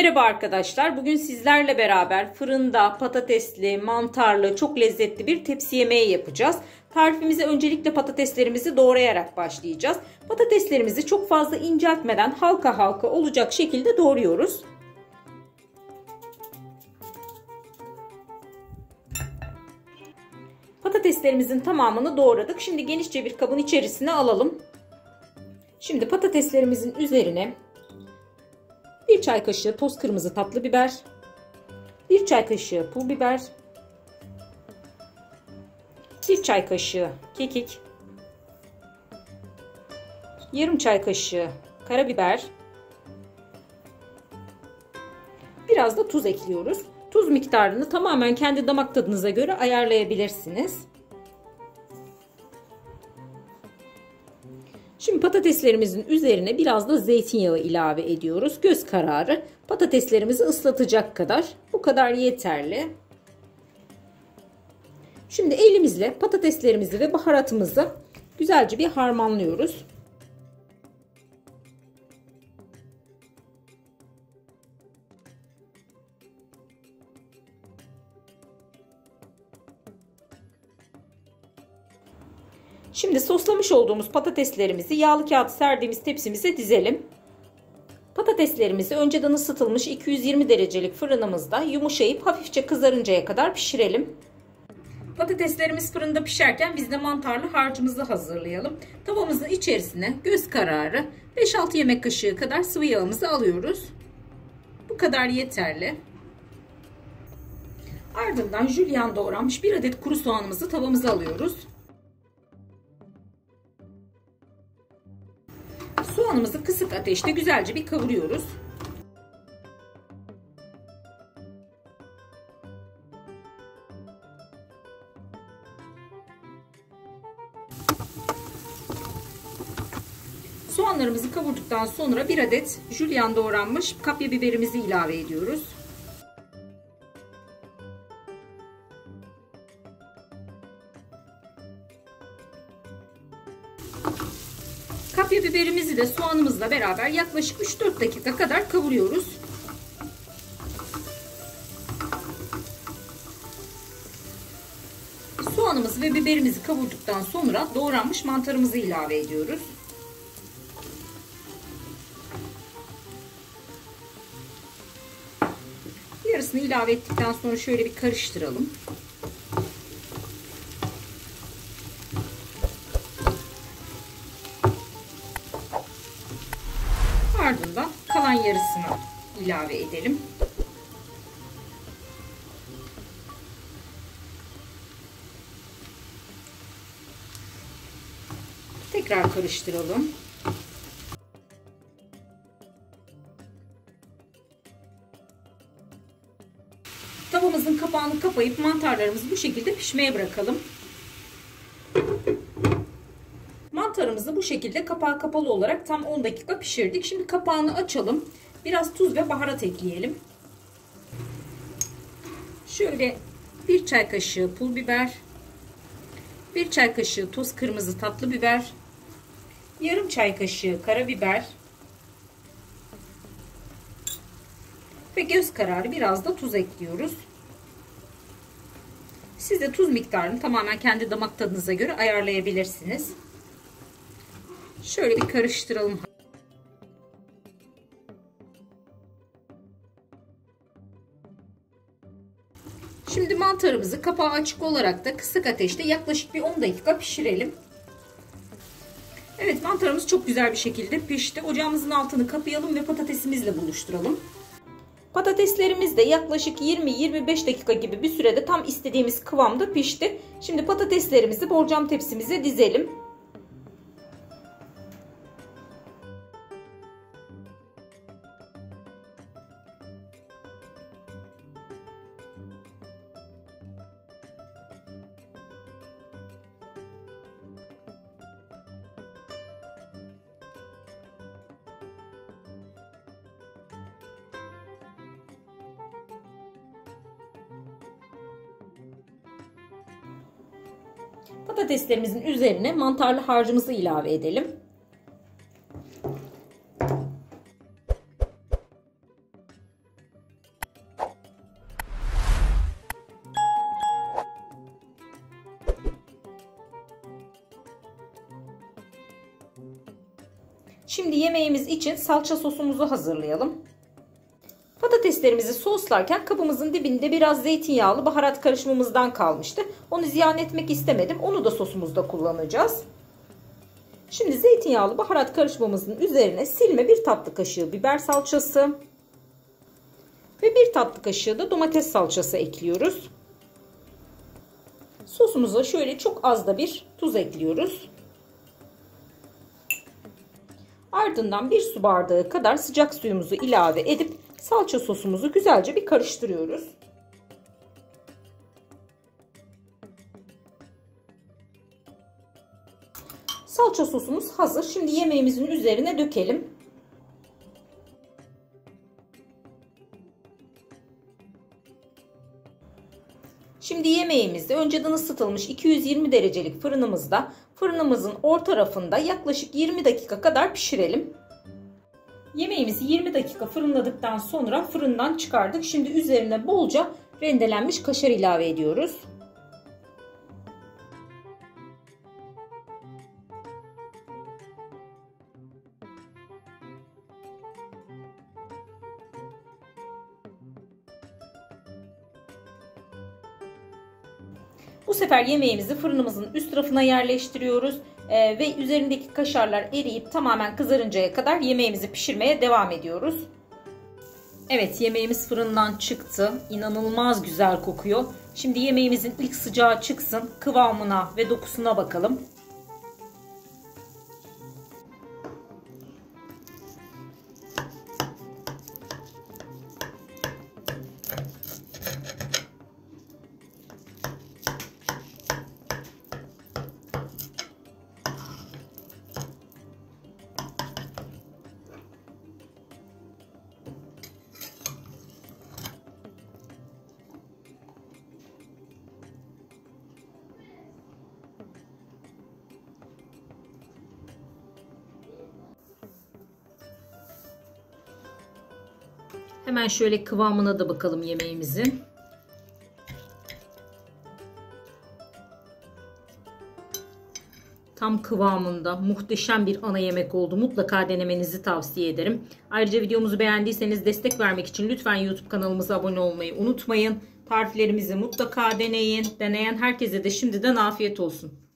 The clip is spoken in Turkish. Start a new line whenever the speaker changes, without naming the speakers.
Merhaba arkadaşlar. Bugün sizlerle beraber fırında patatesli, mantarlı, çok lezzetli bir tepsi yemeği yapacağız. Tarifimize öncelikle patateslerimizi doğrayarak başlayacağız. Patateslerimizi çok fazla inceltmeden halka halka olacak şekilde doğruyoruz. Patateslerimizin tamamını doğradık. Şimdi genişçe bir kabın içerisine alalım. Şimdi patateslerimizin üzerine 1 çay kaşığı toz kırmızı tatlı biber, 1 çay kaşığı pul biber, 1 çay kaşığı kekik, yarım çay kaşığı karabiber, biraz da tuz ekliyoruz. Tuz miktarını tamamen kendi damak tadınıza göre ayarlayabilirsiniz. Şimdi patateslerimizin üzerine biraz da zeytinyağı ilave ediyoruz. Göz kararı patateslerimizi ıslatacak kadar. Bu kadar yeterli. Şimdi elimizle patateslerimizi ve baharatımızı güzelce bir harmanlıyoruz. Şimdi soslamış olduğumuz patateslerimizi yağlı kağıt serdiğimiz tepsimize dizelim. Patateslerimizi önceden ısıtılmış 220 derecelik fırınımızda yumuşayıp hafifçe kızarıncaya kadar pişirelim. Patateslerimiz fırında pişerken biz de mantarlı harcımızı hazırlayalım. Tavamızın içerisine göz kararı 5-6 yemek kaşığı kadar sıvı yağımızı alıyoruz. Bu kadar yeterli. Ardından jülyen doğranmış bir adet kuru soğanımızı tavamıza alıyoruz. Soğanımızı kısık ateşte güzelce bir kavuruyoruz. Soğanlarımızı kavurduktan sonra bir adet jülyen doğranmış kapya biberimizi ilave ediyoruz. Kapya biberimizi de soğanımızla beraber yaklaşık 3-4 dakika kadar kavuruyoruz. Soğanımızı ve biberimizi kavurduktan sonra doğranmış mantarımızı ilave ediyoruz. Yarısını ilave ettikten sonra şöyle bir karıştıralım. Yarısını ilave edelim. Tekrar karıştıralım. Tavamızın kapağını kapayıp mantarlarımızı bu şekilde pişmeye bırakalım. Mantarımızı bu şekilde kapağı kapalı olarak tam 10 dakika pişirdik. Şimdi kapağını açalım. Biraz tuz ve baharat ekleyelim. Şöyle bir çay kaşığı pul biber, bir çay kaşığı toz kırmızı tatlı biber, yarım çay kaşığı karabiber ve göz kararı biraz da tuz ekliyoruz. Siz de tuz miktarını tamamen kendi damak tadınıza göre ayarlayabilirsiniz. Şöyle bir karıştıralım. Mantarımızı kapağı açık olarak da kısık ateşte yaklaşık bir 10 dakika pişirelim. Evet mantarımız çok güzel bir şekilde pişti. Ocağımızın altını kapayalım ve patatesimizle buluşturalım. Patateslerimiz de yaklaşık 20-25 dakika gibi bir sürede tam istediğimiz kıvamda pişti. Şimdi patateslerimizi borcam tepsimize dizelim. Patateslerimizin üzerine mantarlı harcımızı ilave edelim. Şimdi yemeğimiz için salça sosumuzu hazırlayalım. Patateslerimizi soslarken kabımızın dibinde biraz zeytinyağlı baharat karışımımızdan kalmıştı. Onu ziyan etmek istemedim. Onu da sosumuzda kullanacağız. Şimdi zeytinyağlı baharat karışımımızın üzerine silme bir tatlı kaşığı biber salçası ve bir tatlı kaşığı da domates salçası ekliyoruz. Sosumuza şöyle çok az da bir tuz ekliyoruz. Ardından bir su bardağı kadar sıcak suyumuzu ilave edip salça sosumuzu güzelce bir karıştırıyoruz. Salça sosumuz hazır. Şimdi yemeğimizin üzerine dökelim. Şimdi yemeğimizi önceden ısıtılmış 220 derecelik fırınımızda fırınımızın orta tarafında yaklaşık 20 dakika kadar pişirelim. Yemeğimizi 20 dakika fırınladıktan sonra fırından çıkardık. Şimdi üzerine bolca rendelenmiş kaşar ilave ediyoruz. Bu sefer yemeğimizi fırınımızın üst tarafına yerleştiriyoruz. Ee, ve üzerindeki kaşarlar eriyip tamamen kızarıncaya kadar yemeğimizi pişirmeye devam ediyoruz. Evet yemeğimiz fırından çıktı. İnanılmaz güzel kokuyor. Şimdi yemeğimizin ilk sıcağı çıksın. Kıvamına ve dokusuna bakalım. Hemen şöyle kıvamına da bakalım yemeğimizin. Tam kıvamında muhteşem bir ana yemek oldu. Mutlaka denemenizi tavsiye ederim. Ayrıca videomuzu beğendiyseniz destek vermek için lütfen YouTube kanalımıza abone olmayı unutmayın. Tariflerimizi mutlaka deneyin. Deneyen herkese de şimdiden afiyet olsun.